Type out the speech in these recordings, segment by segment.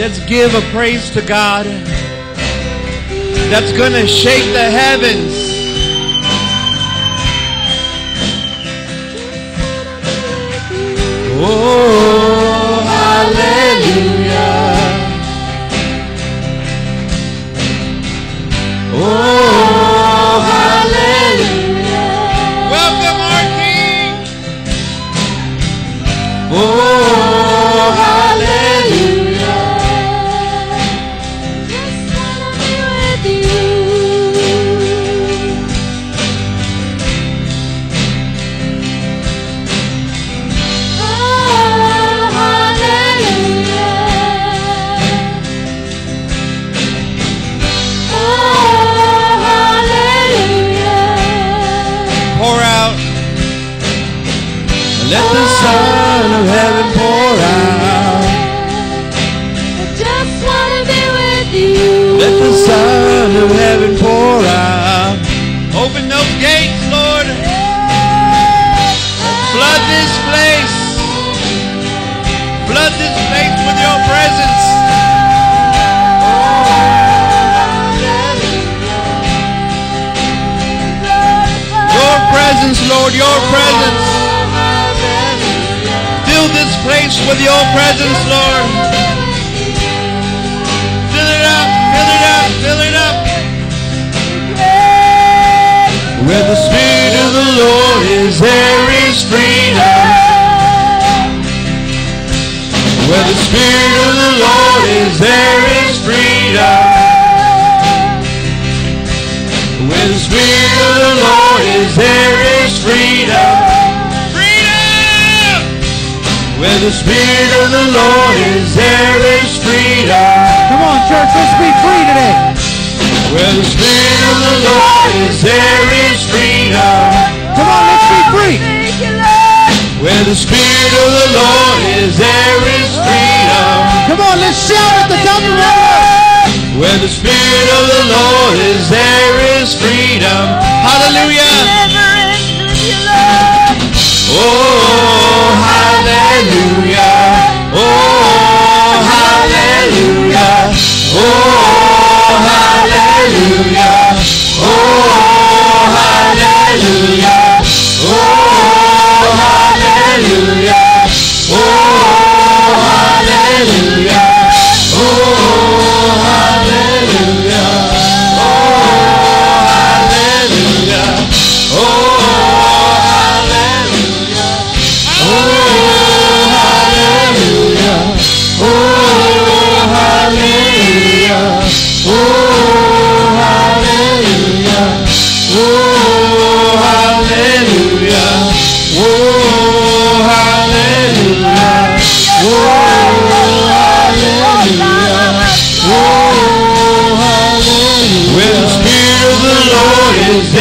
Let's give a praise to God that's going to shake the heavens. Oh, hallelujah. Oh, hallelujah. Welcome, our King. Oh, Let the sun of heaven pour out. I just wanna be with you. Let the Son of heaven pour out. Open those gates, Lord. Flood this place. Flood this place with your presence. Your presence, Lord, your presence. Place with your presence, Lord. Fill it up, fill it up, fill it up. Where the Spirit of the Lord is, there is freedom. Where the Spirit of the Lord is, there is freedom. Where the Spirit of the Lord is, there is. Freedom! Where the Spirit of the Lord is, there is freedom. Come on, church, let's be free today. Where the Spirit of the Lord is, there is freedom. Come on, let's be free. Where the Spirit of the Lord is, there is freedom. Come on, let's shout at the top of our voice. Where the Spirit of the Lord is, there is freedom. Hallelujah. Oh, hallelujah. Oh, hallelujah. Oh, hallelujah. Oh, hallelujah. Oh, hallelujah. Oh, oh,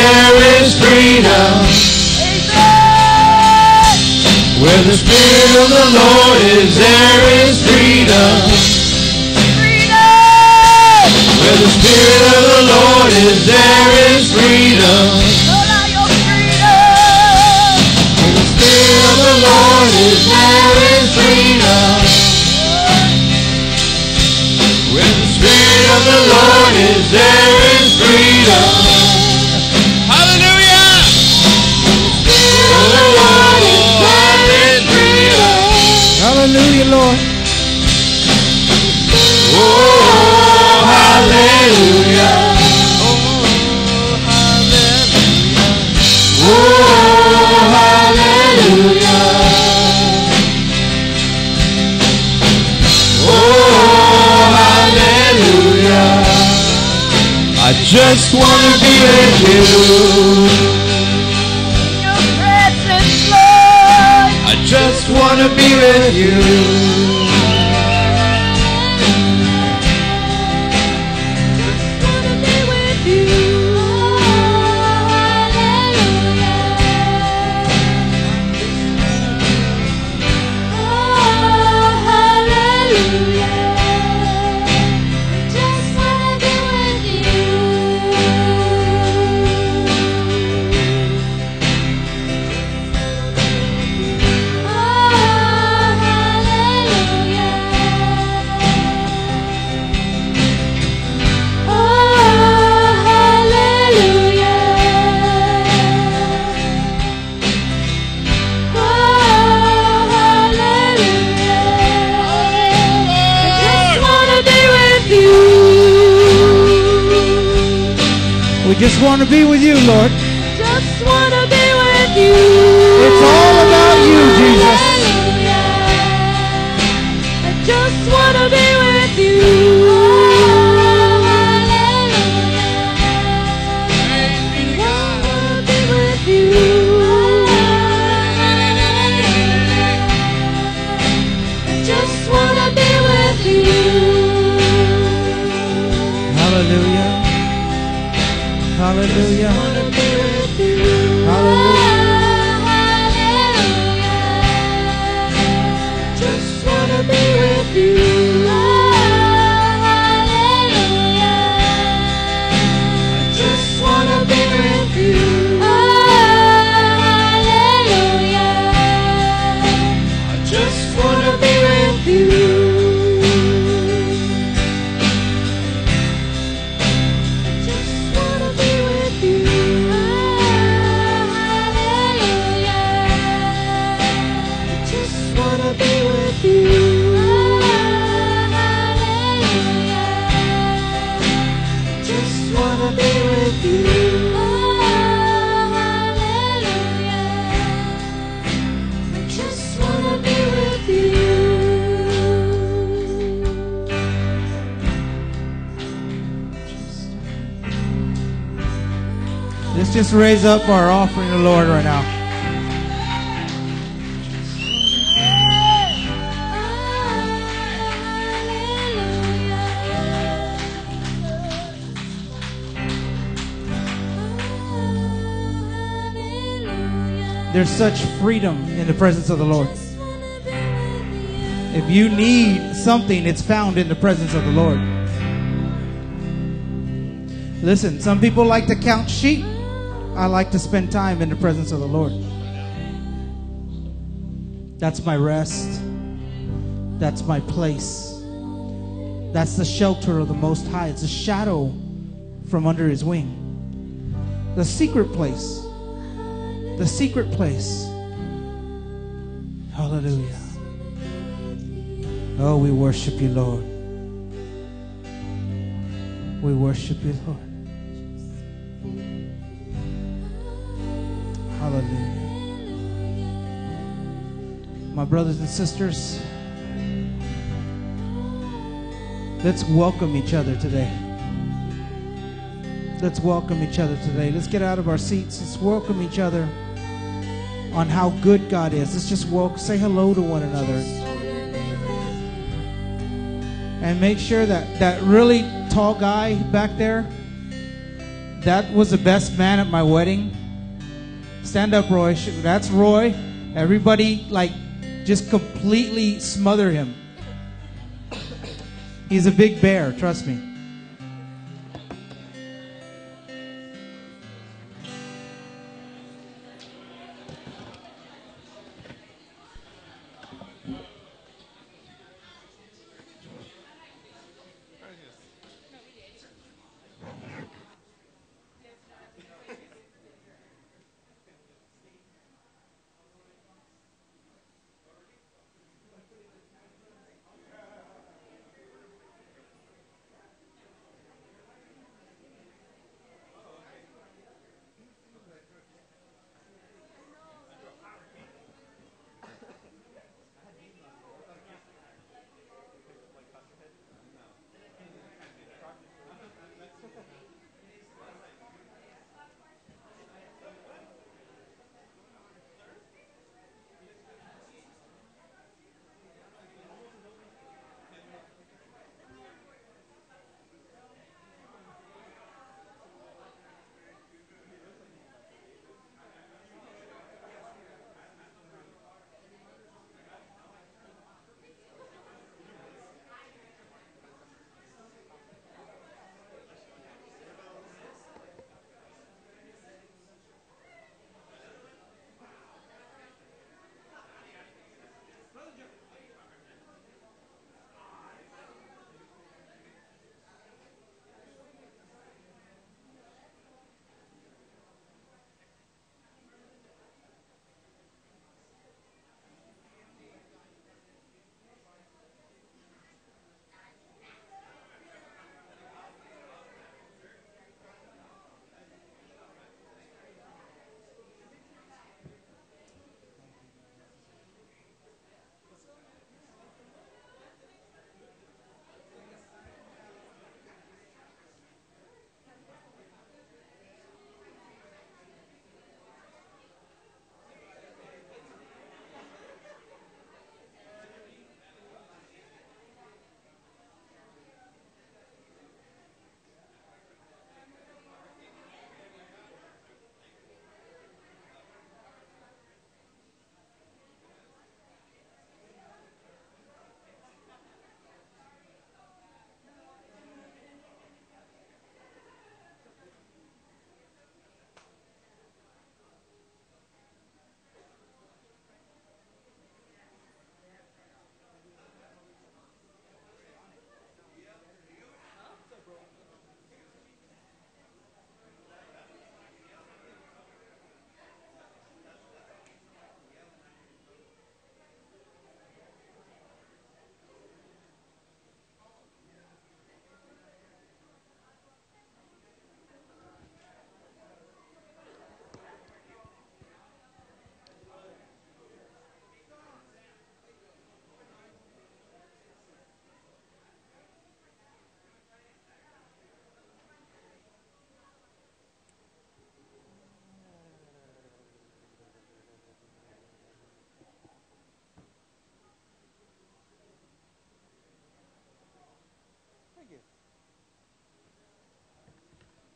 there is freedom. Where the Spirit of the Lord is, there is freedom. Where the Spirit of the Lord is, there is freedom. Where the Spirit of the Lord is, there is freedom. Where the Spirit of the Lord is, there is freedom. Lord. Oh, hallelujah. Oh, hallelujah. Oh, hallelujah. Oh, hallelujah. I just want to be with you. just wanna be with you. Now. There's such freedom in the presence of the Lord. If you need something, it's found in the presence of the Lord. Listen, some people like to count sheep. I like to spend time in the presence of the Lord. That's my rest. That's my place. That's the shelter of the Most High. It's a shadow from under His wing. The secret place. The secret place. Hallelujah. Oh, we worship you, Lord. We worship you, Lord. Brothers and sisters, let's welcome each other today. Let's welcome each other today. Let's get out of our seats. Let's welcome each other on how good God is. Let's just walk, say hello to one another. And make sure that that really tall guy back there, that was the best man at my wedding. Stand up, Roy. That's Roy. Everybody, like, just completely smother him. He's a big bear, trust me.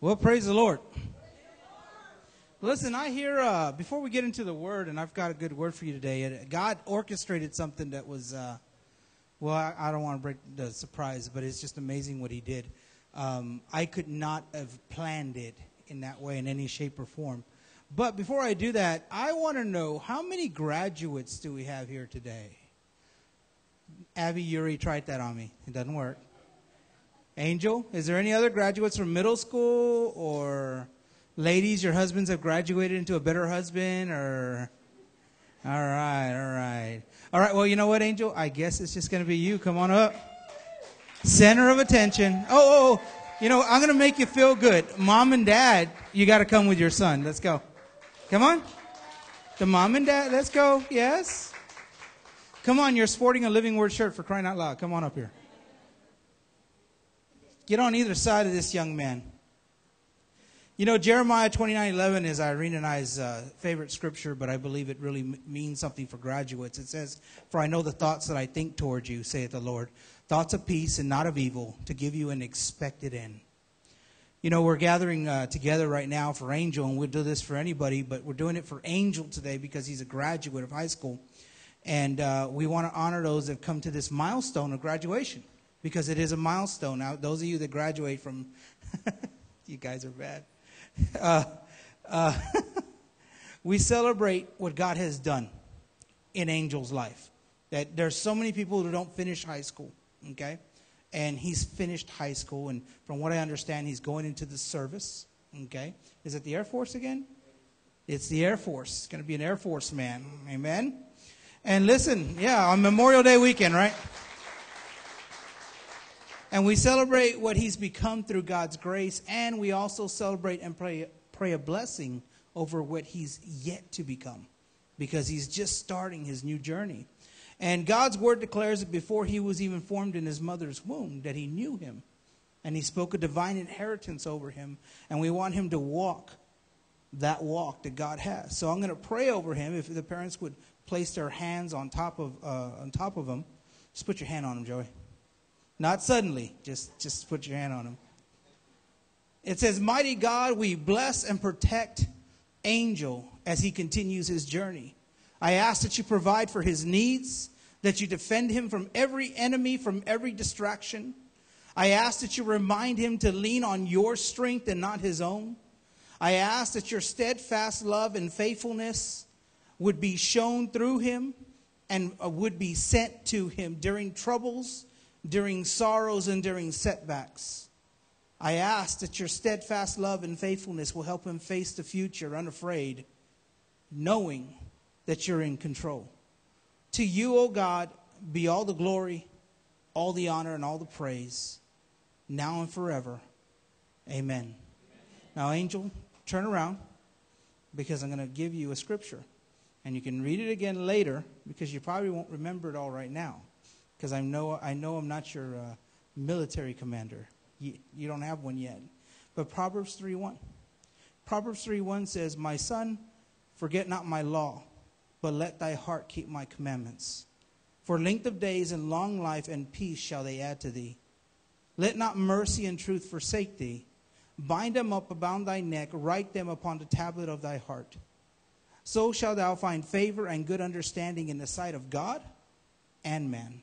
Well, praise the Lord. Listen, I hear, uh, before we get into the word, and I've got a good word for you today, God orchestrated something that was, uh, well, I, I, don't want to break the surprise, but it's just amazing what He did. Um, I could not have planned it in that way in any shape or form. But before I do that, I want to know how many graduates do we have here today? Abby Yuri tried that on me. It doesn't work. Angel, is there any other graduates from middle school or ladies, your husbands have graduated into a better husband or all right, all right. All right, well, you know what, Angel? I guess it's just going to be you. Come on up. Center of attention. Oh, oh, oh. you know, I'm going to make you feel good. Mom and dad, you got to come with your son. Let's go. Come on. The mom and dad, let's go. Yes. Come on, you're sporting a Living Word shirt for crying out loud. Come on up here. Get on either side of this young man. You know, Jeremiah 29:11 is Irene and I's uh, favorite scripture, but I believe it really m- means something for graduates. It says, "For I know the thoughts that I think toward you," saith the Lord, thoughts of peace and not of evil, to give you an expected end. You know, we're gathering uh, together right now for Angel, and we'll do this for anybody, but we're doing it for Angel today because he's a graduate of high school, and uh, we want to honor those that have come to this milestone of graduation because it is a milestone. Now, those of you that graduate from, you guys are bad. Uh, uh, we celebrate what God has done in Angel's life. That there's so many people who don't finish high school, okay? And he's finished high school, and from what I understand, he's going into the service, okay? Is it the Air Force again? It's the Air Force. It's going to be an Air Force man. Amen? And listen, yeah, on Memorial Day weekend, right? And we celebrate what he's become through God's grace, and we also celebrate and pray, pray a blessing over what he's yet to become because he's just starting his new journey. And God's word declares that before he was even formed in his mother's womb, that he knew him. And he spoke a divine inheritance over him. And we want him to walk that walk that God has. So I'm going to pray over him. If the parents would place their hands on top of, uh, on top of him, just put your hand on him, Joey. Not suddenly, just, just put your hand on him. It says, Mighty God, we bless and protect Angel as he continues his journey. I ask that you provide for his needs, that you defend him from every enemy, from every distraction. I ask that you remind him to lean on your strength and not his own. I ask that your steadfast love and faithfulness would be shown through him and uh, would be sent to him during troubles during sorrows and during setbacks. I ask that your steadfast love and faithfulness will help him face the future unafraid, knowing that you're in control. To you, O oh God, be all the glory, all the honor, and all the praise, now and forever. Amen. Amen. Now, Angel, turn around because I'm going to give you a scripture. And you can read it again later because you probably won't remember it all right now because I know, I know I'm not your uh, military commander. You, you don't have one yet. But Proverbs 3.1. Proverbs 3.1 says, My son, forget not my law, but let thy heart keep my commandments. For length of days and long life and peace shall they add to thee. Let not mercy and truth forsake thee. Bind them up about thy neck, write them upon the tablet of thy heart. So shalt thou find favor and good understanding in the sight of God and man.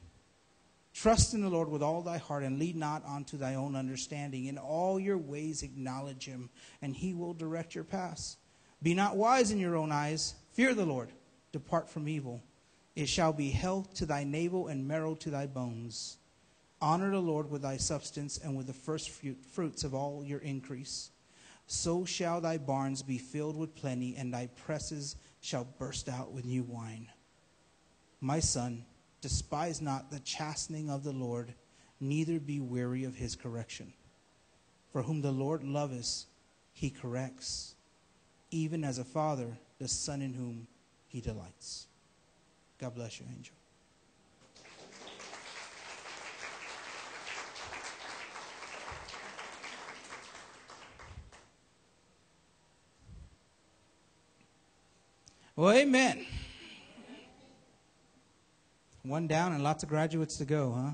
Trust in the Lord with all thy heart and lead not unto thy own understanding. In all your ways acknowledge him, and he will direct your paths. Be not wise in your own eyes. Fear the Lord. Depart from evil. It shall be health to thy navel and marrow to thy bones. Honor the Lord with thy substance and with the first fruits of all your increase. So shall thy barns be filled with plenty, and thy presses shall burst out with new wine. My son, Despise not the chastening of the Lord, neither be weary of his correction. For whom the Lord loveth, he corrects, even as a father the son in whom he delights. God bless you, angel. Well, amen. One down and lots of graduates to go, huh?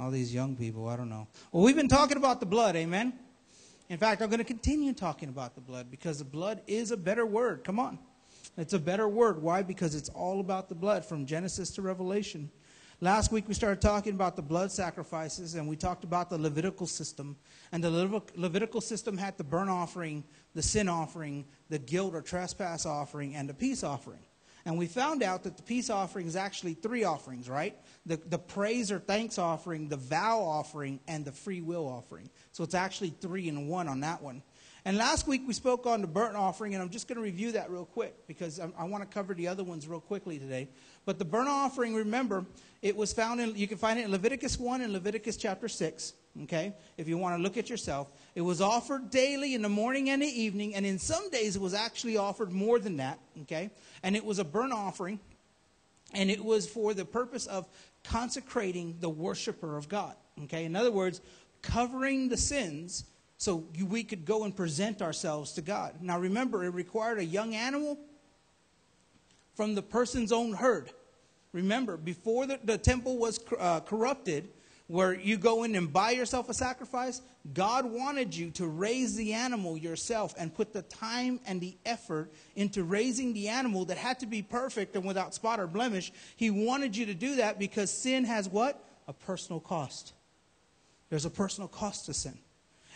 All these young people, I don't know. Well, we've been talking about the blood, amen? In fact, I'm going to continue talking about the blood because the blood is a better word. Come on. It's a better word. Why? Because it's all about the blood from Genesis to Revelation. Last week we started talking about the blood sacrifices and we talked about the Levitical system. And the Levitical system had the burnt offering, the sin offering, the guilt or trespass offering, and the peace offering. And we found out that the peace offering is actually three offerings, right? The, the praise or thanks offering, the vow offering, and the free will offering. So it's actually three in one on that one. And last week we spoke on the burnt offering, and I'm just going to review that real quick because I, I want to cover the other ones real quickly today. But the burnt offering, remember, it was found in, you can find it in Leviticus 1 and Leviticus chapter 6, okay? If you want to look at yourself. It was offered daily in the morning and the evening, and in some days it was actually offered more than that, okay? And it was a burnt offering, and it was for the purpose of consecrating the worshiper of God, okay? In other words, covering the sins so we could go and present ourselves to God. Now remember, it required a young animal from the person's own herd. Remember, before the, the temple was uh, corrupted, where you go in and buy yourself a sacrifice, God wanted you to raise the animal yourself and put the time and the effort into raising the animal that had to be perfect and without spot or blemish. He wanted you to do that because sin has what? A personal cost. There's a personal cost to sin.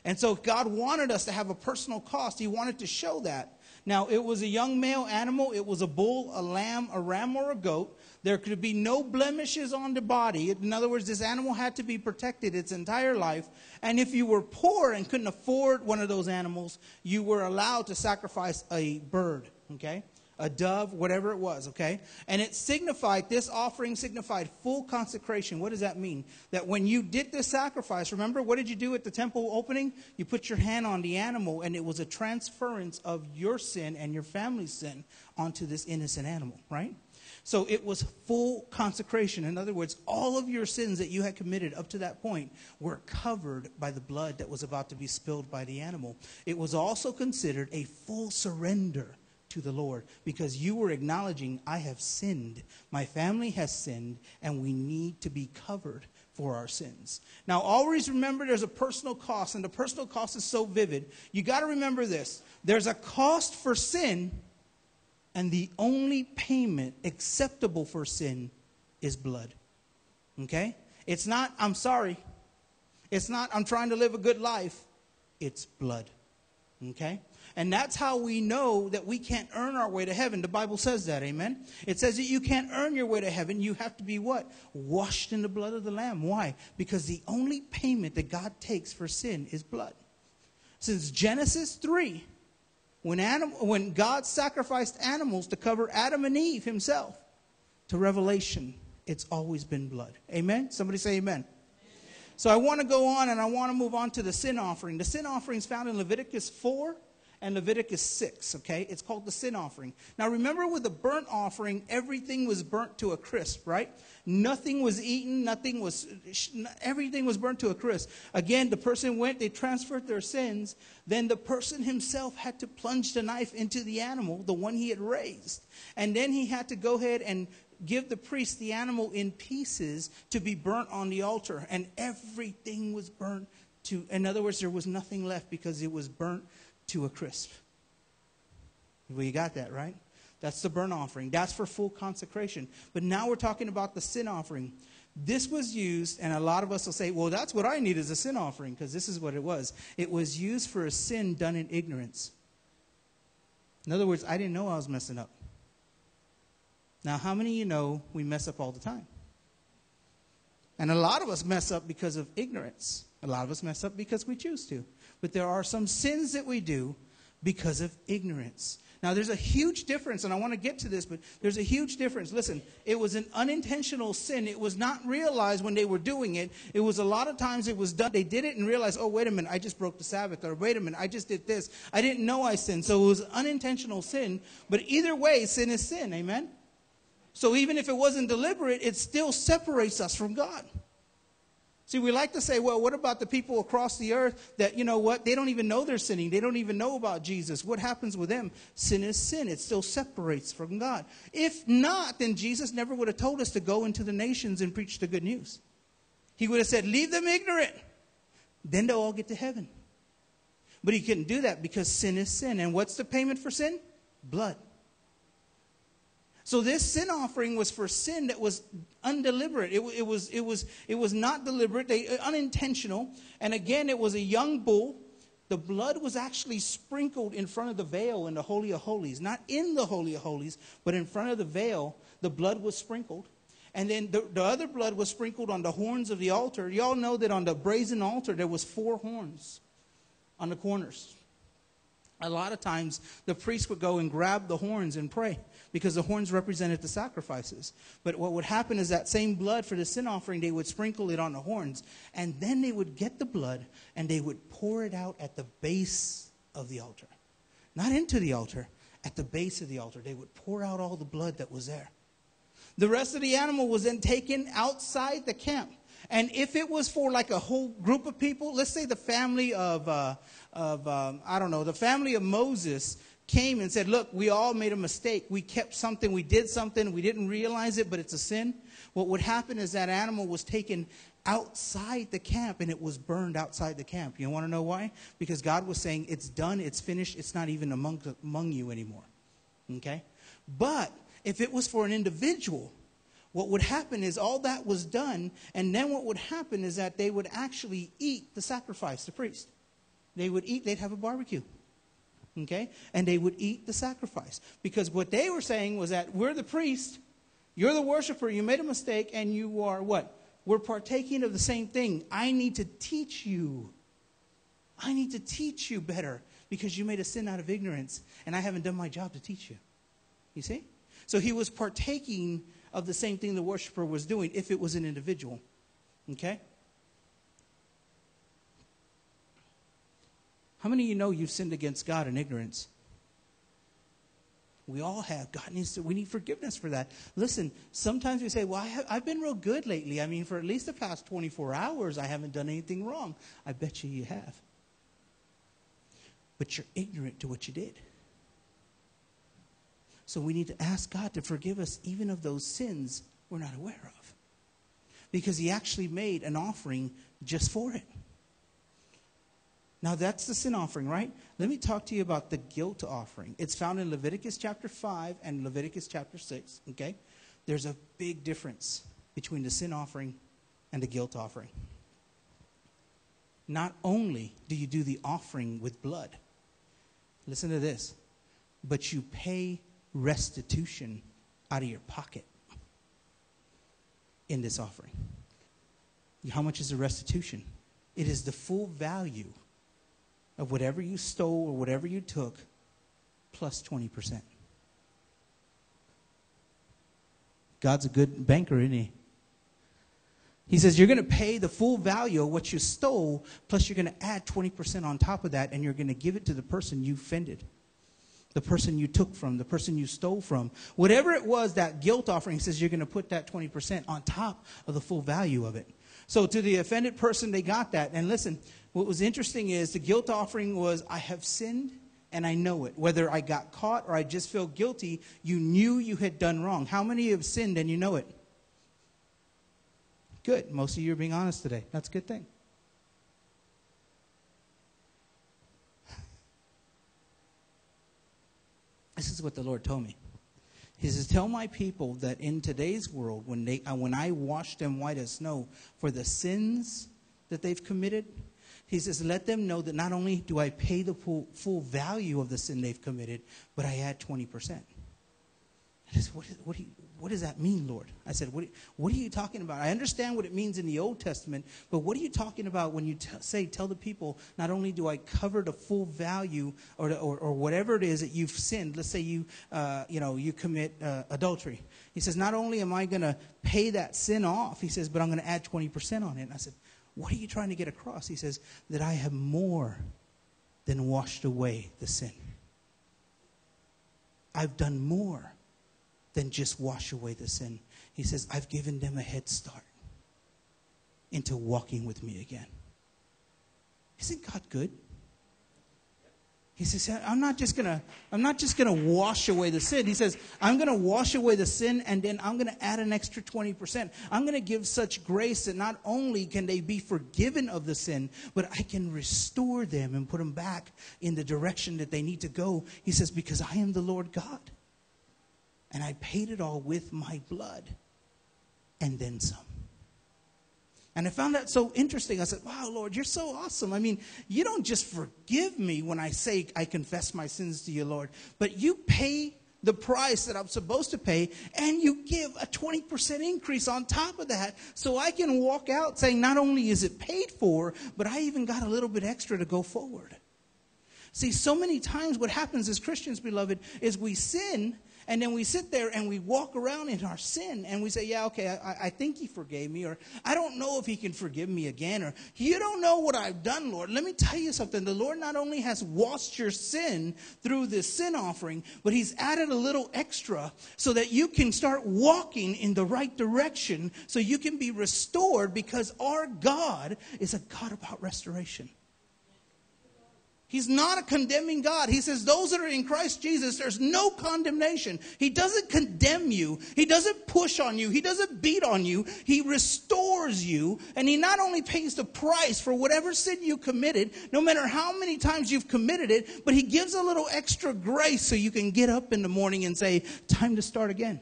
And so God wanted us to have a personal cost. He wanted to show that. Now, it was a young male animal. It was a bull, a lamb, a ram, or a goat. There could be no blemishes on the body. In other words, this animal had to be protected its entire life. And if you were poor and couldn't afford one of those animals, you were allowed to sacrifice a bird. Okay? A dove, whatever it was, okay? And it signified, this offering signified full consecration. What does that mean? That when you did this sacrifice, remember, what did you do at the temple opening? You put your hand on the animal, and it was a transference of your sin and your family's sin onto this innocent animal, right? So it was full consecration. In other words, all of your sins that you had committed up to that point were covered by the blood that was about to be spilled by the animal. It was also considered a full surrender to the Lord because you were acknowledging, I have sinned. My family has sinned, and we need to be covered for our sins. Now, always remember there's a personal cost, and the personal cost is so vivid. You got to remember this there's a cost for sin, and the only payment acceptable for sin is blood. Okay? It's not, I'm sorry. It's not, I'm trying to live a good life. It's blood. Okay? And that's how we know that we can't earn our way to heaven. The Bible says that, amen? It says that you can't earn your way to heaven. You have to be what? Washed in the blood of the Lamb. Why? Because the only payment that God takes for sin is blood. Since Genesis 3, when, Adam, when God sacrificed animals to cover Adam and Eve himself, to Revelation, it's always been blood. Amen? Somebody say amen. So I want to go on and I want to move on to the sin offering. The sin offering is found in Leviticus 4 and Leviticus 6, okay? It's called the sin offering. Now remember with the burnt offering, everything was burnt to a crisp, right? Nothing was eaten, nothing was, everything was burnt to a crisp. Again, the person went, they transferred their sins. Then the person himself had to plunge the knife into the animal, the one he had raised. And then he had to go ahead and give the priest the animal in pieces to be burnt on the altar. And everything was burnt to, in other words, there was nothing left because it was burnt to a crisp. You got that, right? That's the burnt offering. That's for full consecration. But now we're talking about the sin offering. This was used, and a lot of us will say, well, that's what I need is a sin offering, because this is what it was. It was used for a sin done in ignorance. In other words, I didn't know I was messing up. Now, how many of you know we mess up all the time? And a lot of us mess up because of ignorance. A lot of us mess up because we choose to but there are some sins that we do because of ignorance. Now, there's a huge difference, and I want to get to this, but there's a huge difference. Listen, it was an unintentional sin. It was not realized when they were doing it. It was a lot of times it was done. They did it and realized, oh, wait a minute, I just broke the Sabbath, or wait a minute, I just did this. I didn't know I sinned. So it was unintentional sin. But either way, sin is sin. Amen? So even if it wasn't deliberate, it still separates us from God. See, we like to say, well, what about the people across the earth that, you know what, they don't even know they're sinning. They don't even know about Jesus. What happens with them? Sin is sin. It still separates from God. If not, then Jesus never would have told us to go into the nations and preach the good news. He would have said, leave them ignorant. Then they'll all get to heaven. But he couldn't do that because sin is sin. And what's the payment for sin? Blood. So this sin offering was for sin that was undeliberate. It, it, was, it, was, it was not deliberate, they, uh, unintentional. And again, it was a young bull. The blood was actually sprinkled in front of the veil in the Holy of Holies. Not in the Holy of Holies, but in front of the veil, the blood was sprinkled. And then the, the other blood was sprinkled on the horns of the altar. Y'all know that on the brazen altar, there was four horns on the corners. A lot of times, the priest would go and grab the horns and pray because the horns represented the sacrifices. But what would happen is that same blood for the sin offering, they would sprinkle it on the horns. And then they would get the blood and they would pour it out at the base of the altar. Not into the altar, at the base of the altar. They would pour out all the blood that was there. The rest of the animal was then taken outside the camp. And if it was for like a whole group of people, let's say the family of, uh, of um, I don't know, the family of Moses came and said, Look, we all made a mistake. We kept something, we did something, we didn't realize it, but it's a sin. What would happen is that animal was taken outside the camp and it was burned outside the camp. You want to know why? Because God was saying, It's done, it's finished, it's not even among, among you anymore. Okay? But if it was for an individual, what would happen is all that was done, and then what would happen is that they would actually eat the sacrifice, the priest. They would eat, they'd have a barbecue. Okay? And they would eat the sacrifice. Because what they were saying was that we're the priest, you're the worshiper, you made a mistake, and you are what? We're partaking of the same thing. I need to teach you. I need to teach you better because you made a sin out of ignorance, and I haven't done my job to teach you. You see? So he was partaking of the same thing the worshiper was doing if it was an individual. Okay? How many of you know you've sinned against God in ignorance? We all have. God needs to, we need forgiveness for that. Listen, sometimes we say, well, I have, I've been real good lately. I mean, for at least the past 24 hours, I haven't done anything wrong. I bet you you have. But you're ignorant to what you did. So we need to ask God to forgive us even of those sins we're not aware of. Because He actually made an offering just for it. Now that's the sin offering, right? Let me talk to you about the guilt offering. It's found in Leviticus chapter 5 and Leviticus chapter 6, okay? There's a big difference between the sin offering and the guilt offering. Not only do you do the offering with blood, listen to this, but you pay restitution out of your pocket in this offering. How much is the restitution? It is the full value of whatever you stole or whatever you took plus 20%. God's a good banker, isn't he? He says you're going to pay the full value of what you stole, plus you're going to add 20% on top of that, and you're going to give it to the person you offended, the person you took from, the person you stole from. Whatever it was, that guilt offering says you're going to put that 20% on top of the full value of it. So to the offended person, they got that. And listen, what was interesting is the guilt offering was, I have sinned and I know it. Whether I got caught or I just feel guilty, you knew you had done wrong. How many have sinned and you know it? Good. Most of you are being honest today. That's a good thing. This is what the Lord told me. He says, Tell my people that in today's world, when, they, uh, when I wash them white as snow for the sins that they've committed, he says, let them know that not only do I pay the full, full value of the sin they've committed, but I add 20%. I said, what, what, do you, what does that mean, Lord? I said, what, what are you talking about? I understand what it means in the Old Testament, but what are you talking about when you t- say, tell the people, not only do I cover the full value or, or, or whatever it is that you've sinned, let's say you, uh, you, know, you commit uh, adultery. He says, not only am I going to pay that sin off, he says, but I'm going to add 20% on it. And I said, what are you trying to get across? He says, That I have more than washed away the sin. I've done more than just wash away the sin. He says, I've given them a head start into walking with me again. Isn't God good? He says, I'm not just gonna, I'm not just gonna wash away the sin. He says, I'm gonna wash away the sin and then I'm gonna add an extra 20%. I'm gonna give such grace that not only can they be forgiven of the sin, but I can restore them and put them back in the direction that they need to go. He says, because I am the Lord God. And I paid it all with my blood and then some. And I found that so interesting. I said, Wow, Lord, you're so awesome. I mean, you don't just forgive me when I say I confess my sins to you, Lord, but you pay the price that I'm supposed to pay, and you give a 20% increase on top of that. So I can walk out saying, Not only is it paid for, but I even got a little bit extra to go forward. See, so many times what happens as Christians, beloved, is we sin and then we sit there and we walk around in our sin and we say, Yeah, okay, I, I think he forgave me, or I don't know if he can forgive me again, or you don't know what I've done, Lord. Let me tell you something. The Lord not only has washed your sin through this sin offering, but he's added a little extra so that you can start walking in the right direction so you can be restored because our God is a God about restoration. He's not a condemning God. He says, Those that are in Christ Jesus, there's no condemnation. He doesn't condemn you, He doesn't push on you, He doesn't beat on you. He restores you, and He not only pays the price for whatever sin you committed, no matter how many times you've committed it, but He gives a little extra grace so you can get up in the morning and say, Time to start again.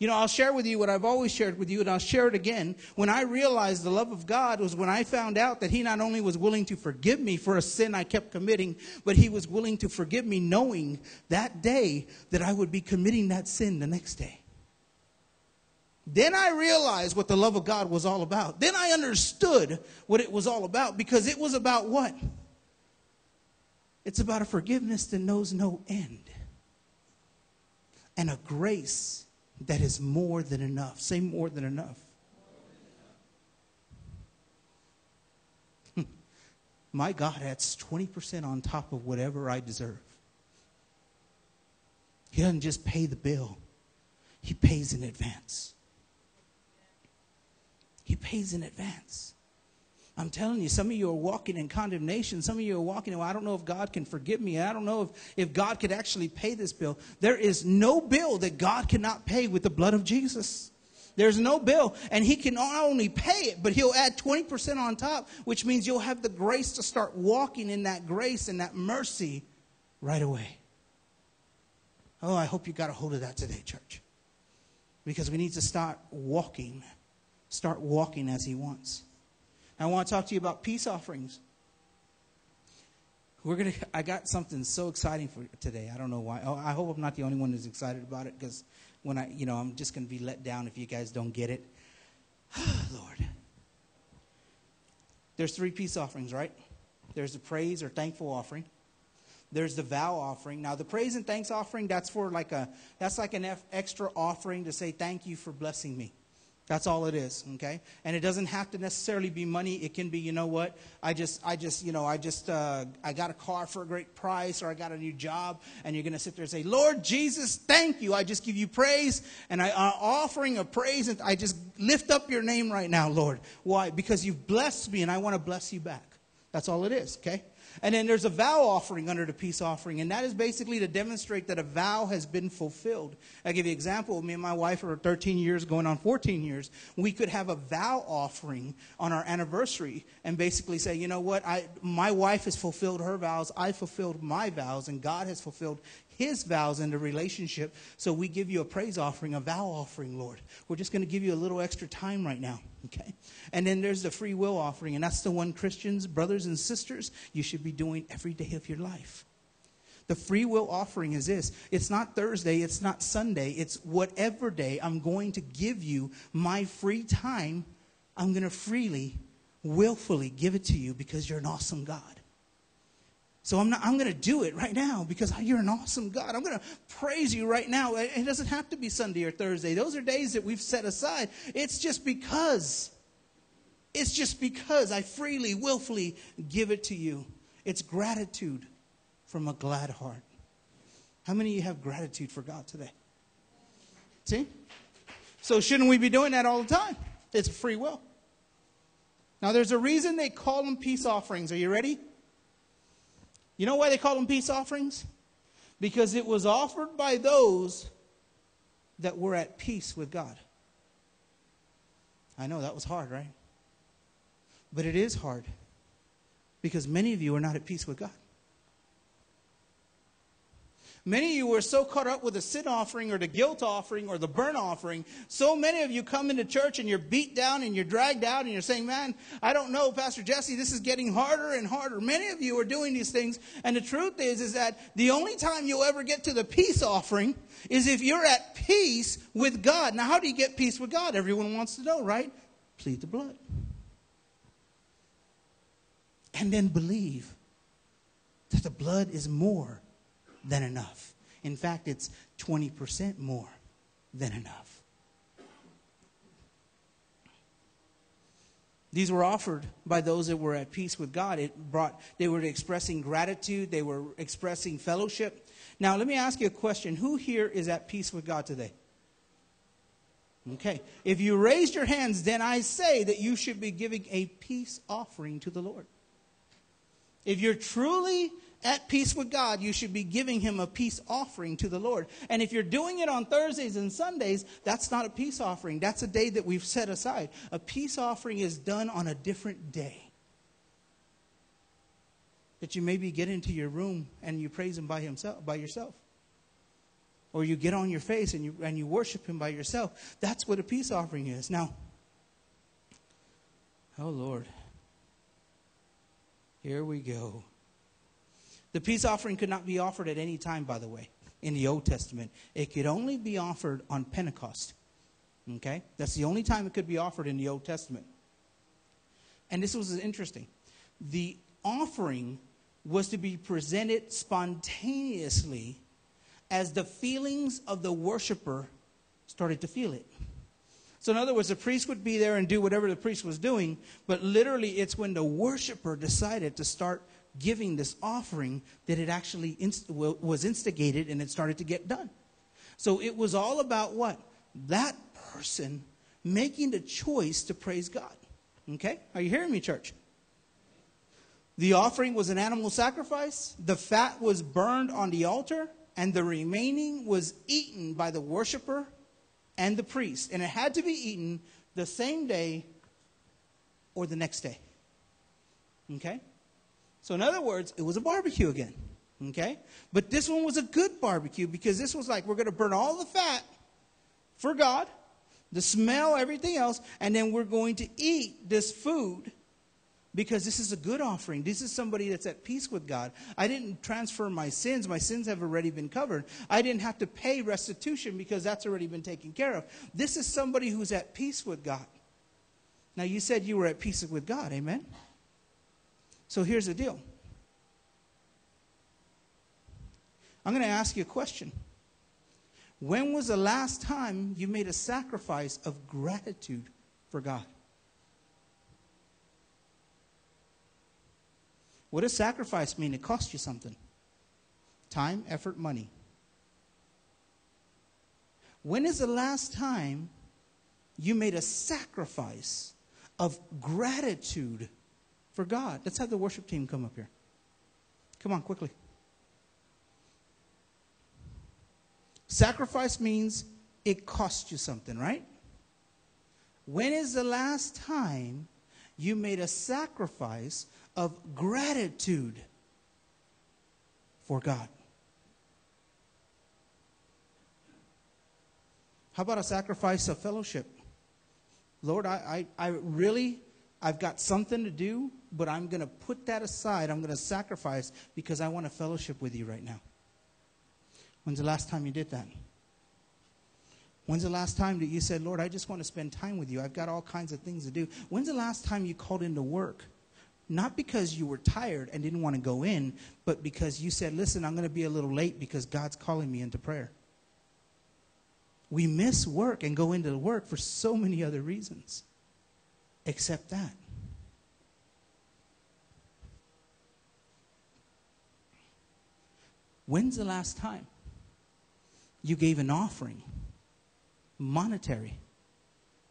You know, I'll share with you what I've always shared with you, and I'll share it again. When I realized the love of God was when I found out that He not only was willing to forgive me for a sin I kept committing, but He was willing to forgive me knowing that day that I would be committing that sin the next day. Then I realized what the love of God was all about. Then I understood what it was all about because it was about what? It's about a forgiveness that knows no end and a grace that is more than enough. Say more than enough. My God adds 20% on top of whatever I deserve. He doesn't just pay the bill, He pays in advance. He pays in advance. I'm telling you, some of you are walking in condemnation. Some of you are walking, well, I don't know if God can forgive me. I don't know if, if God could actually pay this bill. There is no bill that God cannot pay with the blood of Jesus. There's no bill. And He can not only pay it, but He'll add 20% on top, which means you'll have the grace to start walking in that grace and that mercy right away. Oh, I hope you got a hold of that today, church. Because we need to start walking, start walking as He wants. I want to talk to you about peace offerings. We're gonna. I got something so exciting for today. I don't know why. Oh, I hope I'm not the only one who's excited about it because when I, you know, I'm just gonna be let down if you guys don't get it. Lord, there's three peace offerings, right? There's the praise or thankful offering. There's the vow offering. Now, the praise and thanks offering, that's for like a, that's like an extra offering to say thank you for blessing me. That's all it is, okay? And it doesn't have to necessarily be money. It can be, you know what? I just, I just, you know, I just, uh, I got a car for a great price, or I got a new job, and you're to sit there and say, Lord Jesus, thank you. I just give you praise, and I are offering a praise, and I just lift up your name right now, Lord. Why? Because you've blessed me, and I want to bless you back. That's all it is, okay? And then there's a vow offering under the peace offering, and that is basically to demonstrate that a vow has been fulfilled. I give you an example. Me and my wife are 13 years, going on 14 years. We could have a vow offering on our anniversary and basically say, you know what, I, my wife has fulfilled her vows, I fulfilled my vows, and God has fulfilled his vows in the relationship. So we give you a praise offering, a vow offering, Lord. We're just going to give you a little extra time right now, okay? And then there's the free will offering, and that's the one Christians, brothers and sisters, you should be doing every day of your life. The free will offering is this it's not Thursday, it's not Sunday, it's whatever day I'm going to give you my free time. I'm going to freely, willfully give it to you because you're an awesome God. So I'm, not, I'm going to do it right now because you're an awesome God. I'm going to praise you right now. It doesn't have to be Sunday or Thursday. Those are days that we've set aside. It's just because. It's just because I freely, willfully give it to you. It's gratitude from a glad heart. How many of you have gratitude for God today? See? So shouldn't we be doing that all the time? It's free will. Now there's a reason they call them peace offerings. Are you ready? You know why they call them peace offerings? Because it was offered by those that were at peace with God. I know that was hard, right? But it is hard because many of you are not at peace with God. Many of you are so caught up with the sin offering or the guilt offering or the burnt offering. So many of you come into church and you're beat down and you're dragged out and you're saying, Man, I don't know, Pastor Jesse, this is getting harder and harder. Many of you are doing these things. And the truth is, is that the only time you'll ever get to the peace offering is if you're at peace with God. Now, how do you get peace with God? Everyone wants to know, right? Plead the blood. And then believe that the blood is more than enough. In fact, it's 20% more than enough. These were offered by those that were at peace with God. It brought they were expressing gratitude, they were expressing fellowship. Now, let me ask you a question. Who here is at peace with God today? Okay. If you raised your hands, then I say that you should be giving a peace offering to the Lord. If you're truly at peace with God, you should be giving him a peace offering to the Lord. And if you're doing it on Thursdays and Sundays, that's not a peace offering. That's a day that we've set aside. A peace offering is done on a different day. That you maybe get into your room and you praise him by himself by yourself. Or you get on your face and you and you worship him by yourself. That's what a peace offering is. Now, oh Lord. Here we go. The peace offering could not be offered at any time, by the way, in the Old Testament. It could only be offered on Pentecost. Okay? That's the only time it could be offered in the Old Testament. And this was interesting. The offering was to be presented spontaneously as the feelings of the worshiper started to feel it. So, in other words, the priest would be there and do whatever the priest was doing, but literally it's when the worshiper decided to start giving this offering that it actually inst- was instigated and it started to get done. So it was all about what? That person making the choice to praise God. Okay? Are you hearing me, church? The offering was an animal sacrifice, the fat was burned on the altar, and the remaining was eaten by the worshiper and the priest. And it had to be eaten the same day or the next day. Okay? So, in other words, it was a barbecue again. Okay? But this one was a good barbecue because this was like, we're going to burn all the fat for God, the smell, everything else, and then we're going to eat this food because this is a good offering. This is somebody that's at peace with God. I didn't transfer my sins. My sins have already been covered. I didn't have to pay restitution because that's already been taken care of. This is somebody who's at peace with God. Now, you said you were at peace with God. Amen? So here's the deal I'm going to ask you a question. When was the last time you made a sacrifice of gratitude for God? What does sacrifice mean? It costs you something time, effort, money. When is the last time you made a sacrifice of gratitude for God. Let's have the worship team come up here. Come on, quickly. Sacrifice means it costs you something, right? When is the last time you made a sacrifice of gratitude for God? How about a sacrifice of fellowship? Lord, I, I, I really I've got something to do, but I'm going to put that aside. I'm going to sacrifice because I want to fellowship with you right now. When's the last time you did that? When's the last time that you said, Lord, I just want to spend time with you? I've got all kinds of things to do. When's the last time you called into work? Not because you were tired and didn't want to go in, but because you said, listen, I'm going to be a little late because God's calling me into prayer. We miss work and go into work for so many other reasons except that. When's the last time you gave an offering, monetary,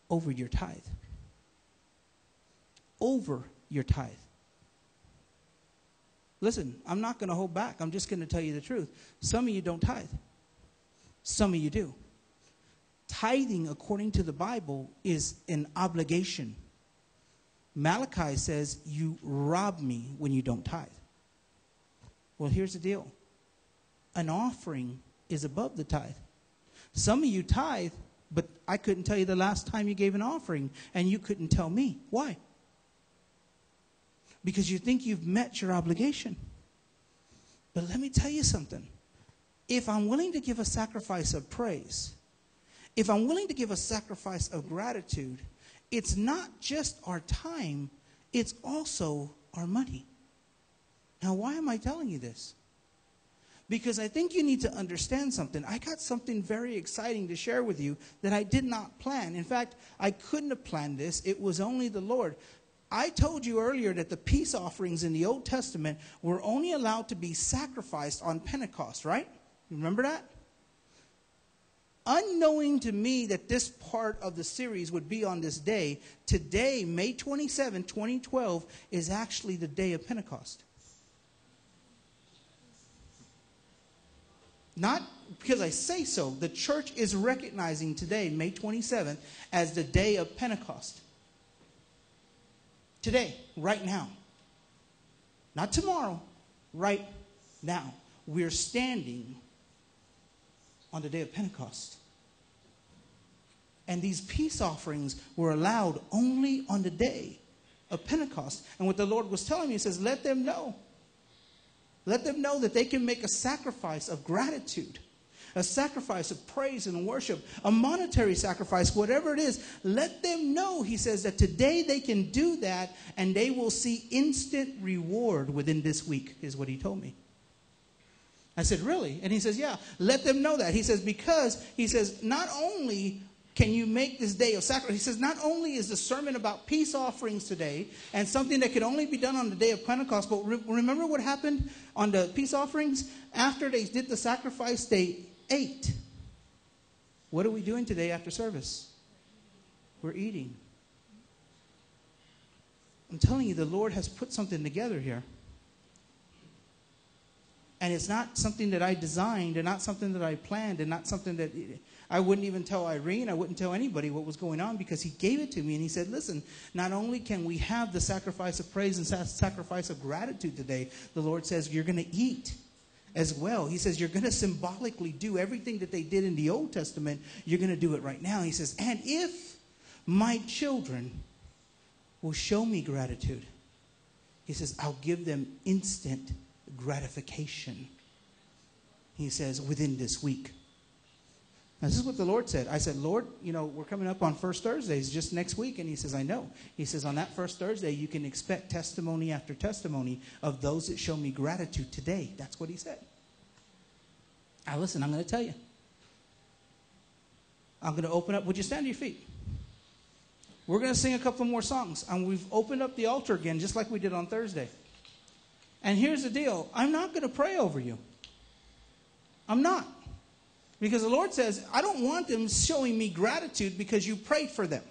over your tithe? Over your tithe. Listen, I'm not going to hold back. I'm just going to tell you the truth. Some of you don't tithe, some of you do. Tithing, according to the Bible, is an obligation. Malachi says, You rob me when you don't tithe. Well, here's the deal an offering is above the tithe. Some of you tithe, but I couldn't tell you the last time you gave an offering, and you couldn't tell me. Why? Because you think you've met your obligation. But let me tell you something. If I'm willing to give a sacrifice of praise, if I'm willing to give a sacrifice of gratitude, it's not just our time, it's also our money. Now, why am I telling you this? Because I think you need to understand something. I got something very exciting to share with you that I did not plan. In fact, I couldn't have planned this, it was only the Lord. I told you earlier that the peace offerings in the Old Testament were only allowed to be sacrificed on Pentecost, right? Remember that? Unknowing to me that this part of the series would be on this day, today, May 27, 2012, is actually the day of Pentecost. Not because I say so, the church is recognizing today, May 27th, as the day of Pentecost. Today, right now. Not tomorrow, right now. We're standing on the day of Pentecost. And these peace offerings were allowed only on the day of Pentecost. And what the Lord was telling me, He says, let them know. Let them know that they can make a sacrifice of gratitude, a sacrifice of praise and worship, a monetary sacrifice, whatever it is. Let them know, he says, that today they can do that and they will see instant reward within this week, is what he told me. I said, Really? And he says, Yeah, let them know that. He says, Because, he says, not only can you make this day of sacrifice? He says, not only is the sermon about peace offerings today and something that could only be done on the day of Pentecost, but re- remember what happened on the peace offerings? After they did the sacrifice, they ate. What are we doing today after service? We're eating. I'm telling you, the Lord has put something together here. And it's not something that I designed and not something that I planned and not something that I wouldn't even tell Irene, I wouldn't tell anybody what was going on because he gave it to me and he said, Listen, not only can we have the sacrifice of praise and sacrifice of gratitude today, the Lord says, You're going to eat as well. He says, You're going to symbolically do everything that they did in the Old Testament, you're going to do it right now. He says, And if my children will show me gratitude, he says, I'll give them instant gratification. He says, within this week. Now, this is what the Lord said. I said, Lord, you know, we're coming up on First Thursdays just next week. And he says, I know. He says, on that first Thursday, you can expect testimony after testimony of those that show me gratitude today. That's what he said. Now, listen, I'm going to tell you. I'm going to open up. Would you stand to your feet? We're going to sing a couple more songs. And we've opened up the altar again, just like we did on Thursday. And here's the deal I'm not going to pray over you. I'm not. Because the Lord says, I don't want them showing me gratitude because you prayed for them.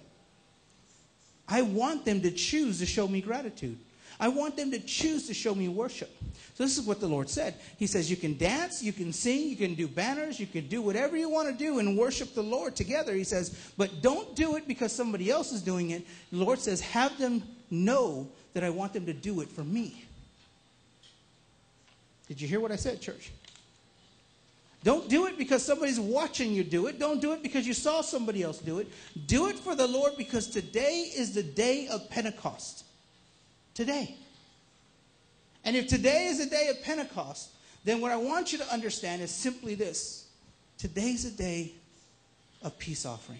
I want them to choose to show me gratitude. I want them to choose to show me worship. So, this is what the Lord said. He says, You can dance, you can sing, you can do banners, you can do whatever you want to do and worship the Lord together. He says, But don't do it because somebody else is doing it. The Lord says, Have them know that I want them to do it for me. Did you hear what I said, church? Don't do it because somebody's watching you do it. Don't do it because you saw somebody else do it. Do it for the Lord because today is the day of Pentecost. Today. And if today is the day of Pentecost, then what I want you to understand is simply this today's a day of peace offering.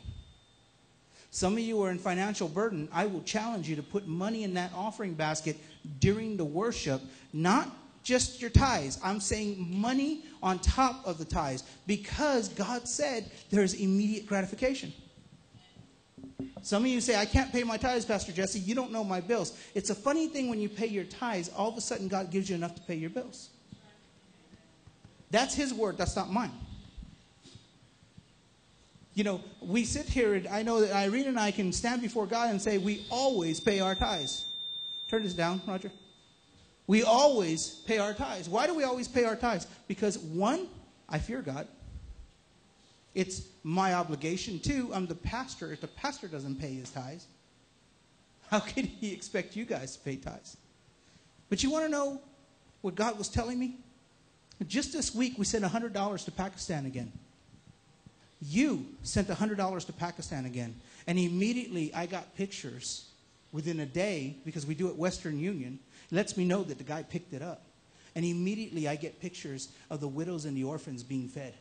Some of you are in financial burden. I will challenge you to put money in that offering basket during the worship, not just your tithes. I'm saying money on top of the tithes because God said there's immediate gratification. Some of you say, I can't pay my tithes, Pastor Jesse. You don't know my bills. It's a funny thing when you pay your tithes, all of a sudden God gives you enough to pay your bills. That's His word, that's not mine. You know, we sit here, and I know that Irene and I can stand before God and say, we always pay our tithes. Turn this down, Roger. We always pay our tithes. Why do we always pay our tithes? Because one, I fear God. It's my obligation. Two, I'm the pastor. If the pastor doesn't pay his tithes, how can he expect you guys to pay tithes? But you want to know what God was telling me? Just this week, we sent $100 to Pakistan again. You sent $100 to Pakistan again. And immediately I got pictures within a day because we do it Western Union. Lets me know that the guy picked it up. And immediately I get pictures of the widows and the orphans being fed.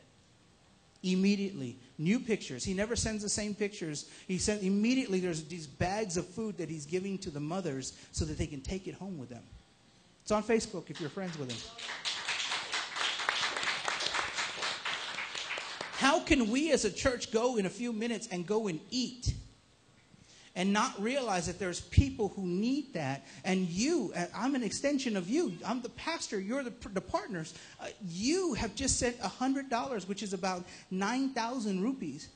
Immediately, new pictures. He never sends the same pictures. He sent immediately. There's these bags of food that he's giving to the mothers so that they can take it home with them. It's on Facebook if you're friends with him. How can we as a church go in a few minutes and go and eat and not realize that there's people who need that? And you, I'm an extension of you. I'm the pastor, you're the, the partners. Uh, you have just sent $100, which is about 9,000 rupees,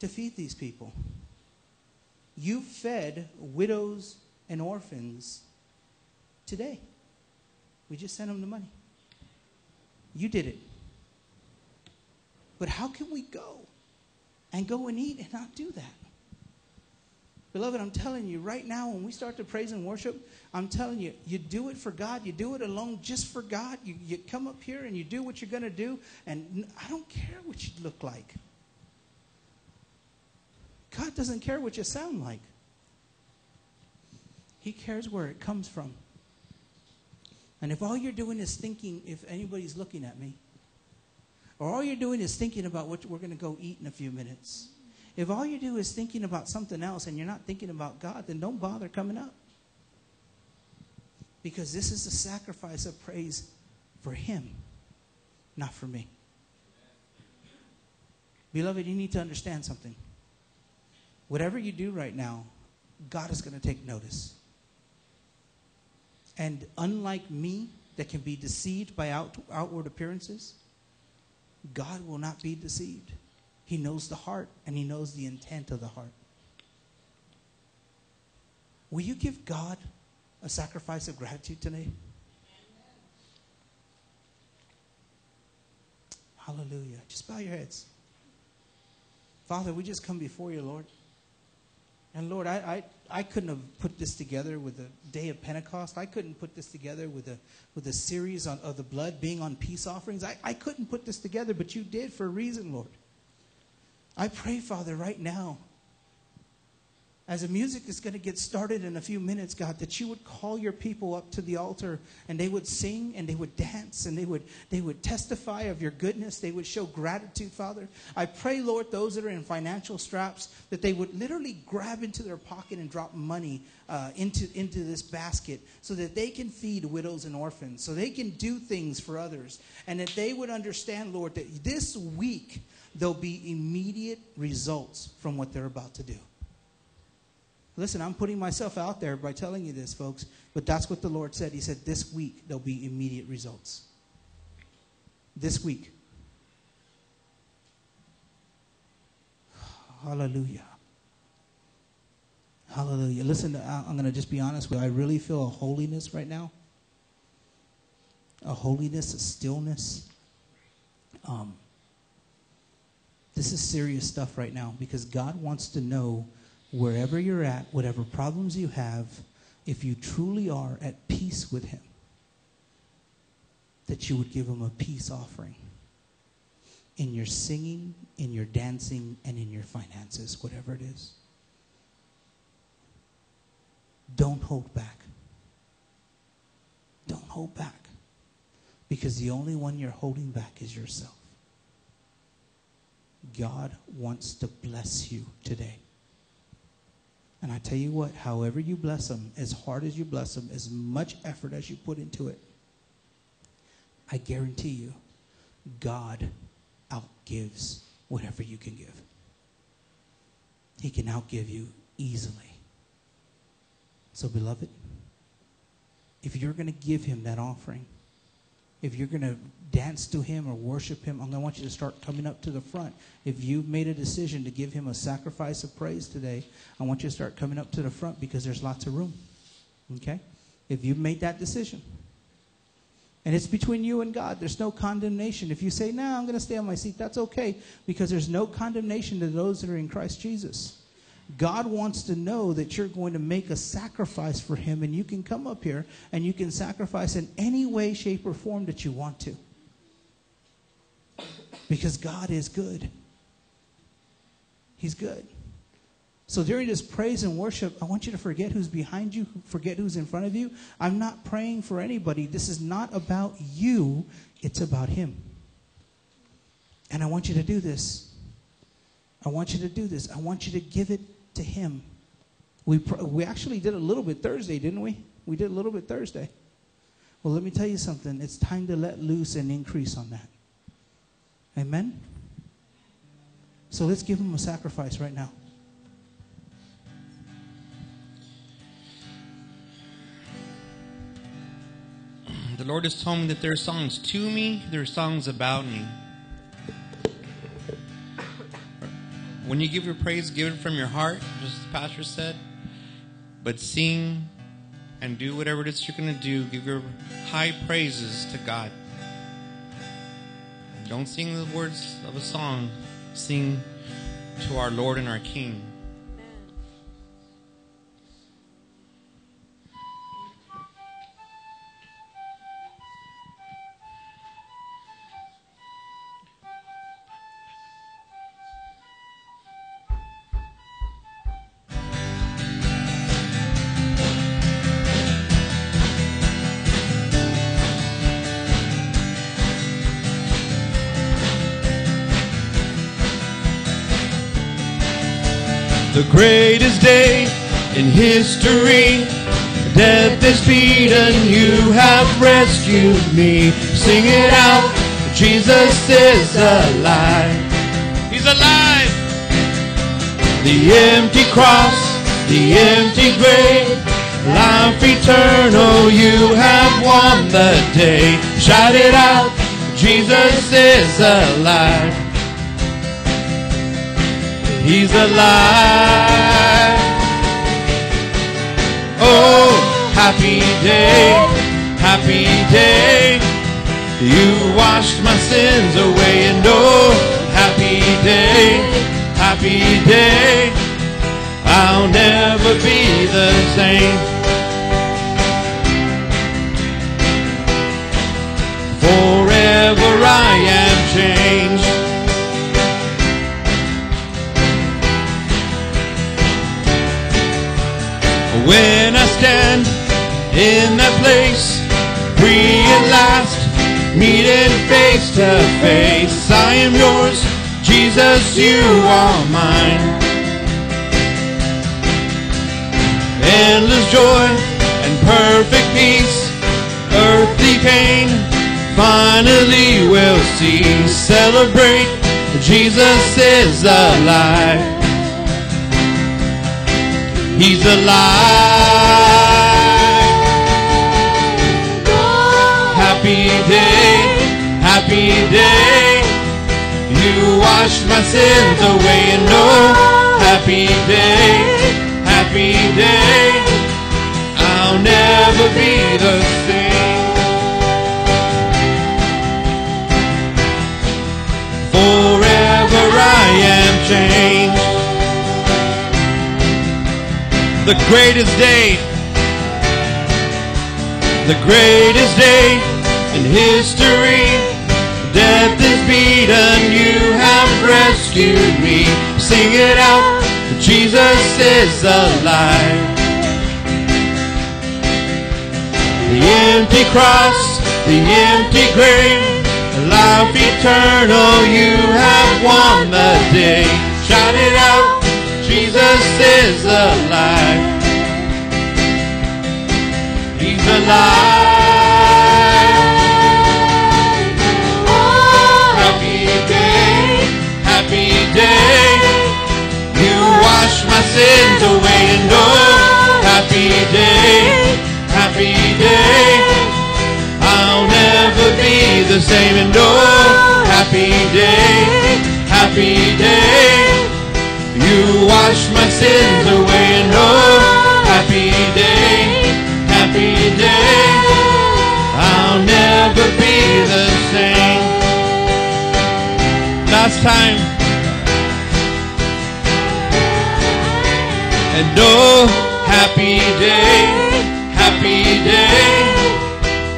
to feed these people. You fed widows and orphans today. We just sent them the money. You did it. But how can we go and go and eat and not do that? Beloved, I'm telling you right now, when we start to praise and worship, I'm telling you, you do it for God. You do it alone just for God. You, you come up here and you do what you're going to do, and I don't care what you look like. God doesn't care what you sound like, He cares where it comes from. And if all you're doing is thinking if anybody's looking at me, or all you're doing is thinking about what we're going to go eat in a few minutes, if all you do is thinking about something else and you're not thinking about God, then don't bother coming up. Because this is a sacrifice of praise for Him, not for me. Beloved, you need to understand something. Whatever you do right now, God is going to take notice. And unlike me, that can be deceived by out, outward appearances, God will not be deceived. He knows the heart and He knows the intent of the heart. Will you give God a sacrifice of gratitude today? Hallelujah. Just bow your heads. Father, we just come before you, Lord. And Lord, I, I, I couldn't have put this together with the day of Pentecost. I couldn't put this together with a, with a series on, of the blood being on peace offerings. I, I couldn't put this together, but you did for a reason, Lord. I pray, Father, right now, as the music is going to get started in a few minutes, God, that you would call your people up to the altar and they would sing and they would dance and they would, they would testify of your goodness. They would show gratitude, Father. I pray, Lord, those that are in financial straps, that they would literally grab into their pocket and drop money uh, into, into this basket so that they can feed widows and orphans, so they can do things for others. And that they would understand, Lord, that this week there'll be immediate results from what they're about to do. Listen, I'm putting myself out there by telling you this, folks, but that's what the Lord said. He said, This week there'll be immediate results. This week. Hallelujah. Hallelujah. Listen, I'm going to just be honest with you. I really feel a holiness right now. A holiness, a stillness. Um, this is serious stuff right now because God wants to know wherever you're at, whatever problems you have, if you truly are at peace with Him, that you would give Him a peace offering in your singing, in your dancing, and in your finances, whatever it is. Don't hold back. Don't hold back. Because the only one you're holding back is yourself. God wants to bless you today. And I tell you what, however you bless them, as hard as you bless them, as much effort as you put into it, I guarantee you, God outgives whatever you can give. He can outgive you easily. So, beloved, if you're going to give him that offering, if you're going to dance to him or worship him, I'm going to want you to start coming up to the front. If you've made a decision to give him a sacrifice of praise today, I want you to start coming up to the front because there's lots of room. Okay? if you've made that decision. And it's between you and God. There's no condemnation. If you say, no, I'm going to stay on my seat, that's okay because there's no condemnation to those that are in Christ Jesus. God wants to know that you're going to make a sacrifice for Him, and you can come up here and you can sacrifice in any way, shape, or form that you want to. Because God is good. He's good. So during this praise and worship, I want you to forget who's behind you, forget who's in front of you. I'm not praying for anybody. This is not about you, it's about Him. And I want you to do this. I want you to do this. I want you to give it to Him. We, pr- we actually did a little bit Thursday, didn't we? We did a little bit Thursday. Well, let me tell you something. It's time to let loose and increase on that. Amen? So let's give Him a sacrifice right now. The Lord has told me that there are songs to me, there are songs about me. When you give your praise, give it from your heart, just as the pastor said. But sing and do whatever it is you're going to do. Give your high praises to God. Don't sing the words of a song, sing to our Lord and our King. Greatest day in history. Death is beaten, you have rescued me. Sing it out, Jesus is alive. He's alive. The empty cross, the empty grave, life eternal, you have won the day. Shout it out, Jesus is alive. He's alive. Oh, happy day, happy day. You washed my sins away, and oh, happy day, happy day. I'll never be the same. Forever I am changed. When stand in that place, we at last, meet meeting face to face, I am yours, Jesus, you are mine. Endless joy and perfect peace, earthly pain, finally we'll see. Celebrate, Jesus is alive. He's alive. Happy day. You washed my sins away and oh, happy day, happy day. I'll never be the same. Forever I am changed the greatest day, the greatest day in history. Death is beaten, you have rescued me. Sing it out, Jesus is alive. The empty cross, the empty grave, life eternal, you have won the day. Shout it out. Jesus is alive. He's alive. sins away and oh, happy day, happy day. I'll never be the same and oh, happy day, happy day. You wash my sins away and oh, happy day, happy day. I'll never be the same. Last time. And oh, happy day, happy day.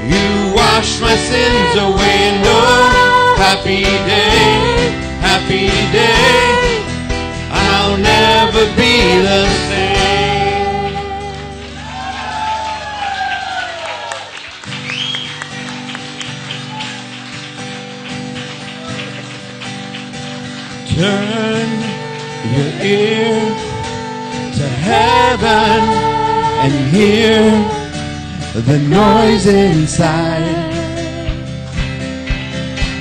You wash my sins away. And oh, happy day, happy day. I'll never be the same. Turn your ear and hear the noise inside.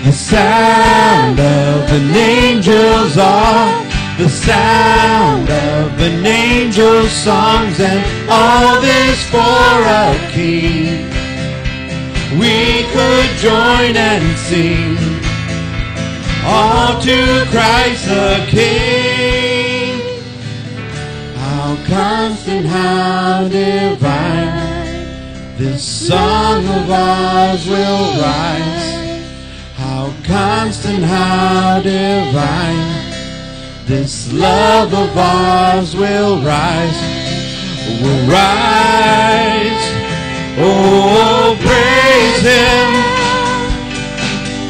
The sound of an angel's art, the sound of an angel's songs, and all this for a king. We could join and sing all to Christ the King. How constant, how divine, this song of ours will rise. How constant, how divine, this love of ours will rise. Will rise. Oh, praise Him.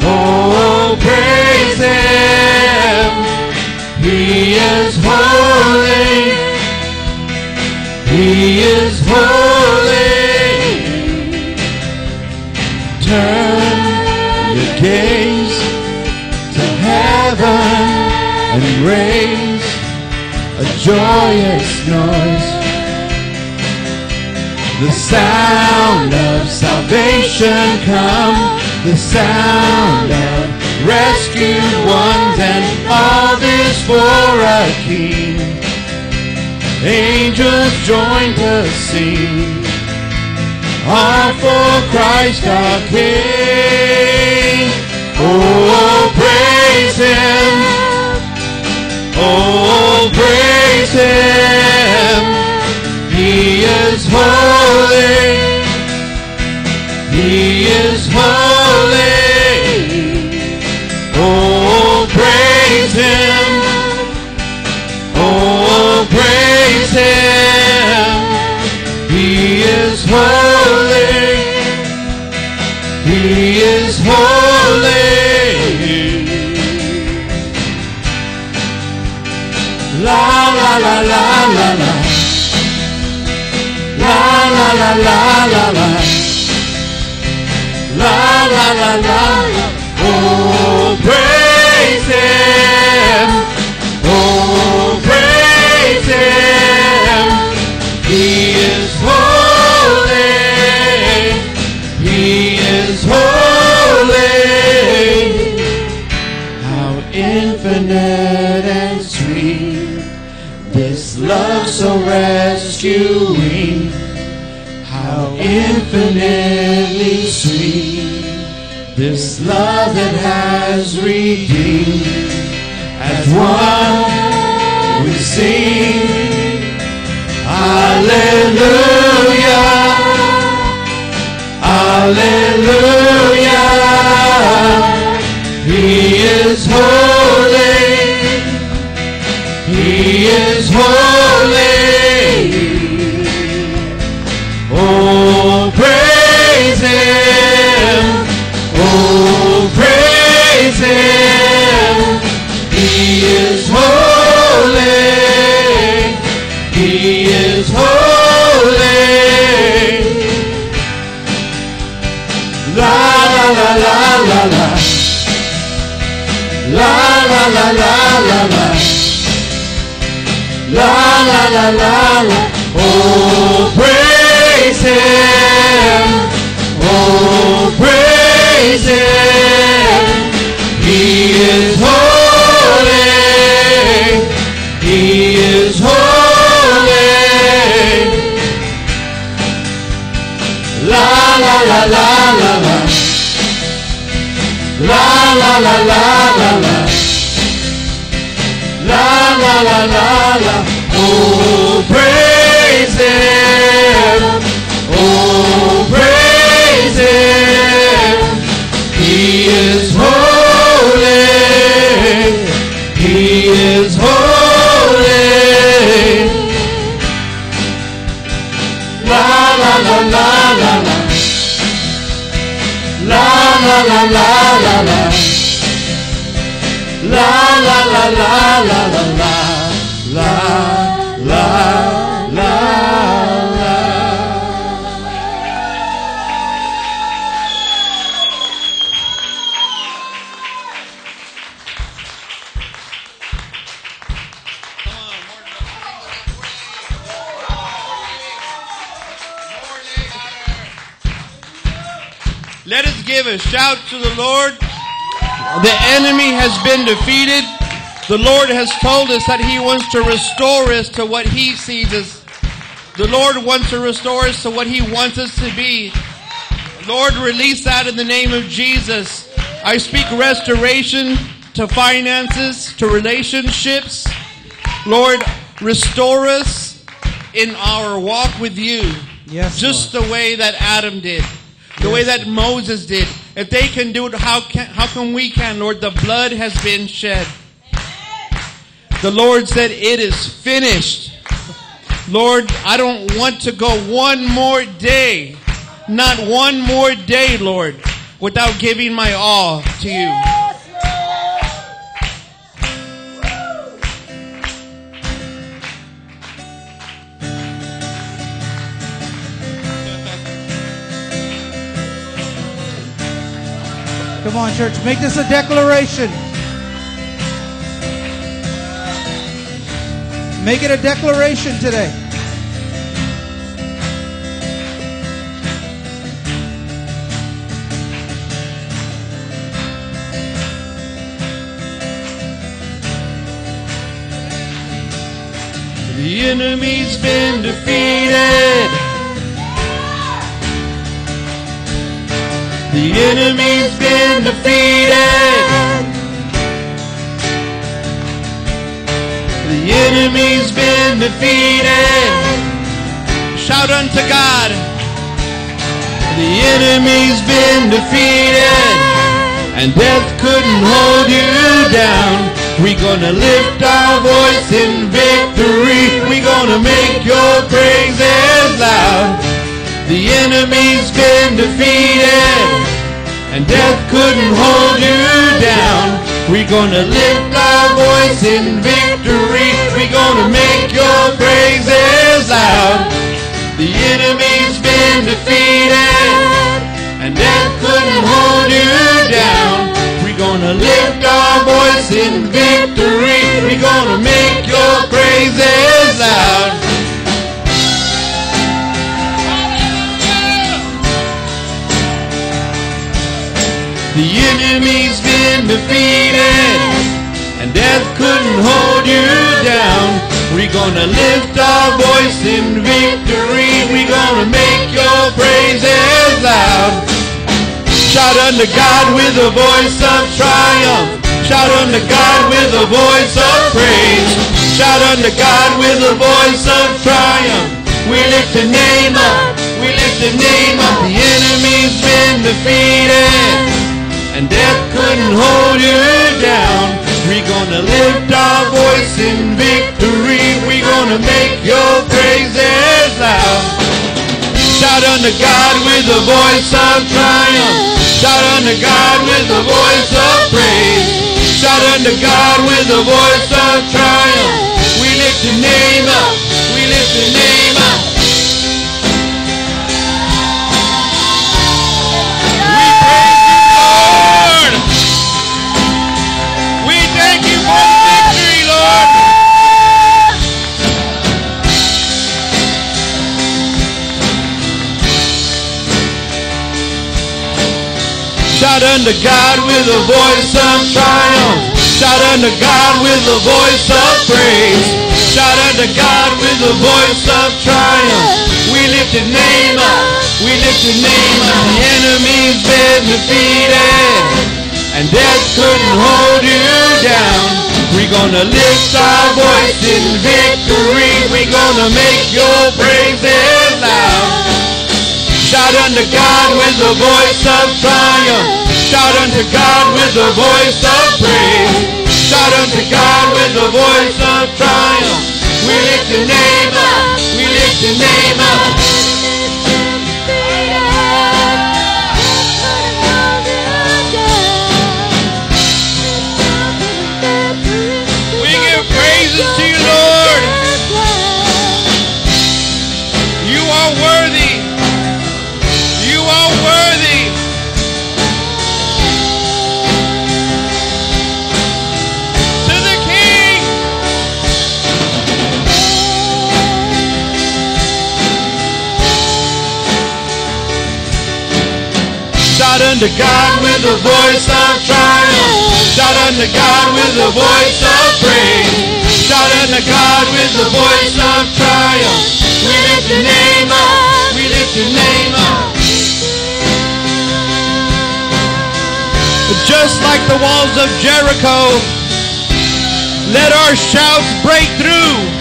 Oh, praise Him. He is holy. He is holy. Turn your gaze to heaven and raise a joyous noise. The sound of salvation come, the sound of rescued ones, and all this for a king. Angels join to sing, all for Christ our King. Oh, praise Him! Oh, praise Him! He is holy. He is holy. Oh, praise Him. Him. He is holy. He is holy. La la la la la la. La la la la la la. La la la la la. Oh, praise so rescuing. How infinitely sweet this love that has redeemed. As one we sing, Hallelujah, Hallelujah. He is holy. He is holy. Told us that He wants to restore us to what He sees us. The Lord wants to restore us to what He wants us to be. Lord, release that in the name of Jesus. I speak restoration to finances, to relationships. Lord, restore us in our walk with you. Yes, Just the way that Adam did. The way that Moses did. If they can do it, how can how come we can, Lord? The blood has been shed. The Lord said, It is finished. Lord, I don't want to go one more day, not one more day, Lord, without giving my all to you. Come on, church. Make this a declaration. Make it a declaration today. The enemy's been defeated. The enemy's been defeated. The enemy's been defeated. Shout unto God. The enemy's been defeated. And death couldn't hold you down. We're gonna lift our voice in victory. We're gonna make your praises loud. The enemy's been defeated, and death couldn't hold you down. We're gonna lift our voice in victory. Gonna make your praises loud. The enemy's been defeated, and death couldn't hold you down. We're gonna lift our voice in victory. We're gonna make your praises loud. The enemy's been defeated, death couldn't hold you down. We're gonna lift our voice in victory. We're gonna make your praises loud. Shout unto God with a voice of triumph. Shout unto God with a voice of praise. Shout unto God with a voice of triumph. We lift the name up. We lift the name up. The enemy's been defeated. And death couldn't hold you down. We're gonna lift our voice in victory. We're gonna make your praises loud. Shout unto God with a voice of triumph. Shout unto God with a voice of praise. Shout unto God with a voice of triumph. We lift your name up. We lift your name up. Shout unto God with a voice of triumph. Shout unto God with a voice of praise. Shout unto God with a voice of triumph. We lift your name up. We lift your name up. The enemy's been defeated. And death couldn't hold you down. We're gonna lift our voice in victory. We're gonna make your praises loud. Shout unto God with the voice of triumph. Shout unto God with the voice of praise. Shout unto God with the voice of triumph. We lift your name up. We lift your name up. Shout unto God with the voice of triumph. Shout unto God with the voice of praise. Shout unto God with the voice of triumph. We lift your name up. We lift your name up. Just like the walls of Jericho, let our shouts break through.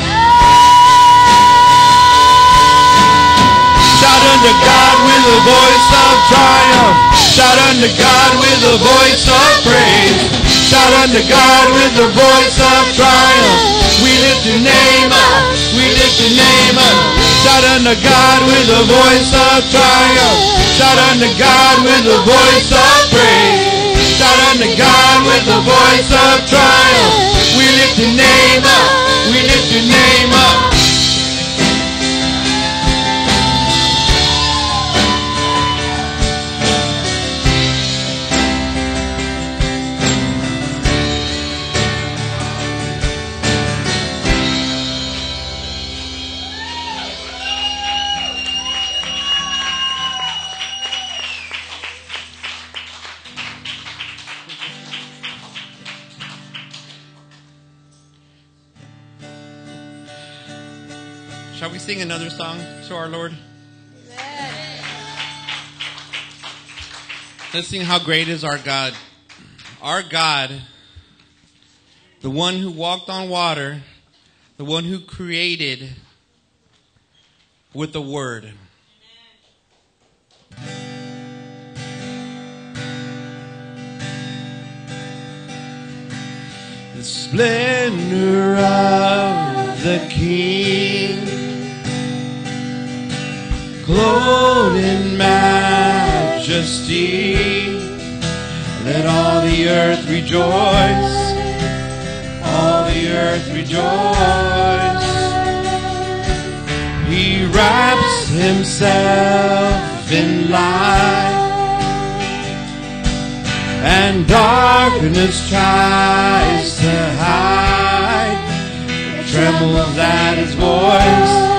Shout unto God with a voice of triumph. Shout unto God with a voice of praise. Shout unto God with the voice of triumph. We lift your name up. We lift your name up. Shout unto God with a voice of triumph. Shout unto God with a voice of praise. Shout unto God with a voice of triumph. We lift your name up. We lift your name up. Sing another song to our Lord? Let's sing How Great is Our God. Our God, the one who walked on water, the one who created with the Word. The splendor of the King clothed in majesty. Let all the earth rejoice, all the earth rejoice. He wraps himself in light, and darkness tries to hide. Trembles at his voice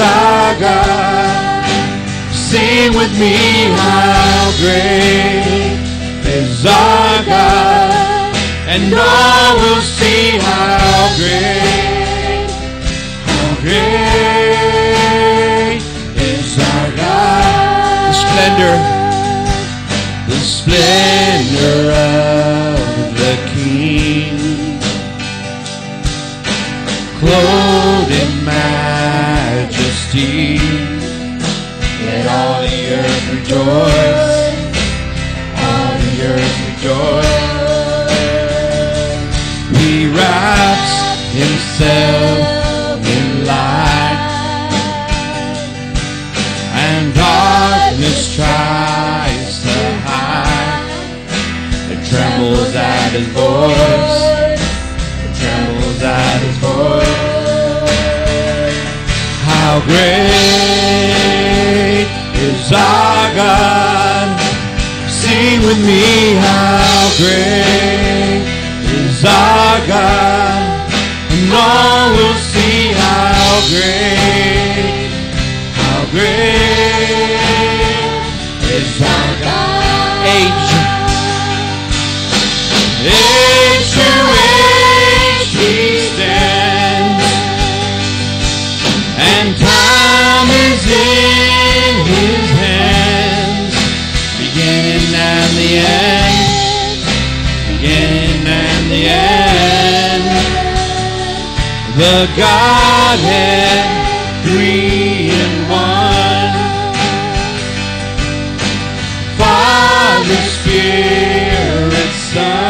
our God. Sing with me, how great is our God. And all will see how great, how great is our God. The splendor, the splendor of the King. Clothed in majesty. Let all the earth rejoice. All the earth rejoice. He wraps himself in light, and darkness tries to hide. It trembles at his voice. How great is our God? Sing with me, how great is our God? And all will see how great, how great is our God. Age, age to is in his hands, beginning and the end, beginning and the end. The Godhead, three in one. Father, Spirit, Son,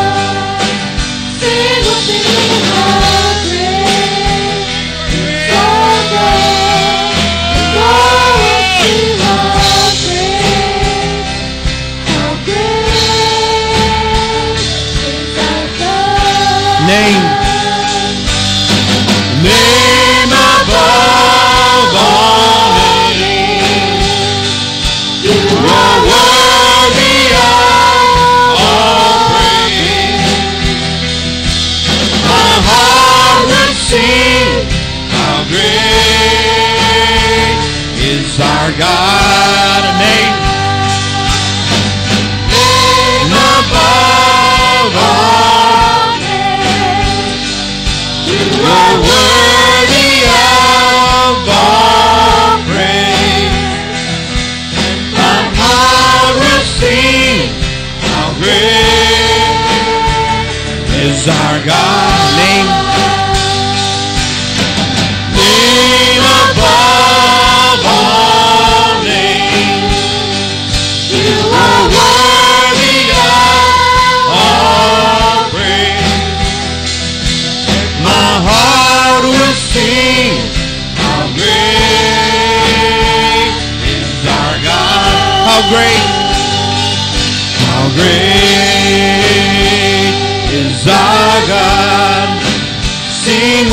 Is our God.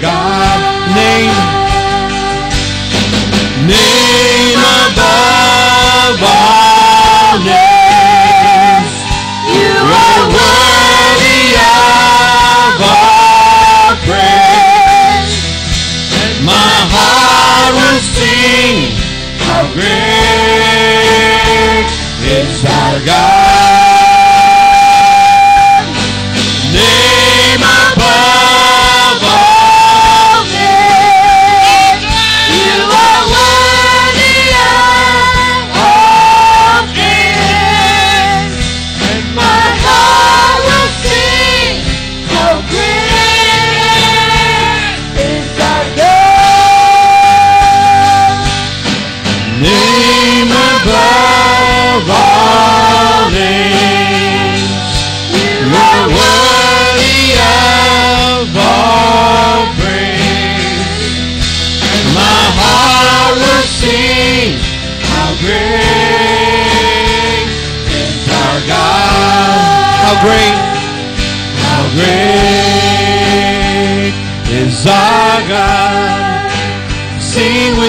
God. Name, name above all names. You are worthy of all praise. And my heart will sing how great is our God.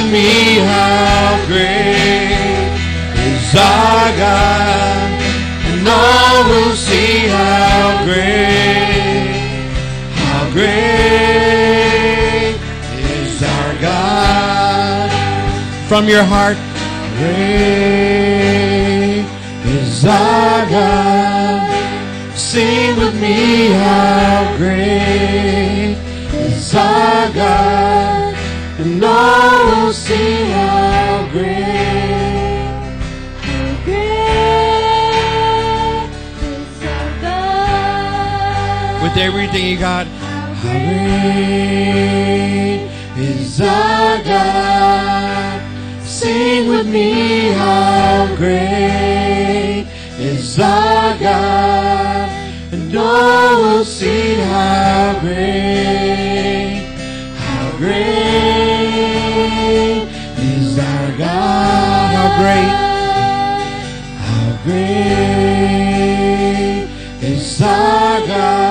Me how great is our God. And all will see how great, how great is our God. From your heart, great is our God. Sing with me everything you got, how great is our God. Sing with me, how great is our God. And all will see how great, how great is our God. How great, how great is our God.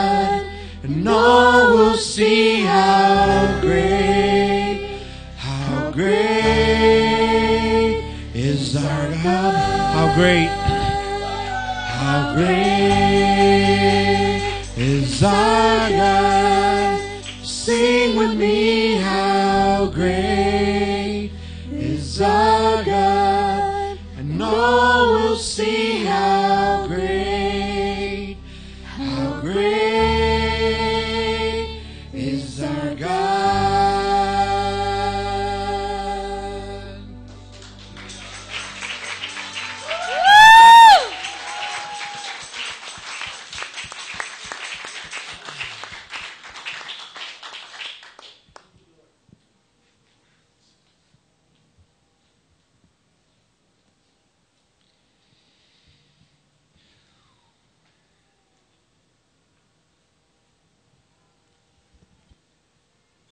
All will see how great, how great is our God. How great, how great is our God. Sing with me,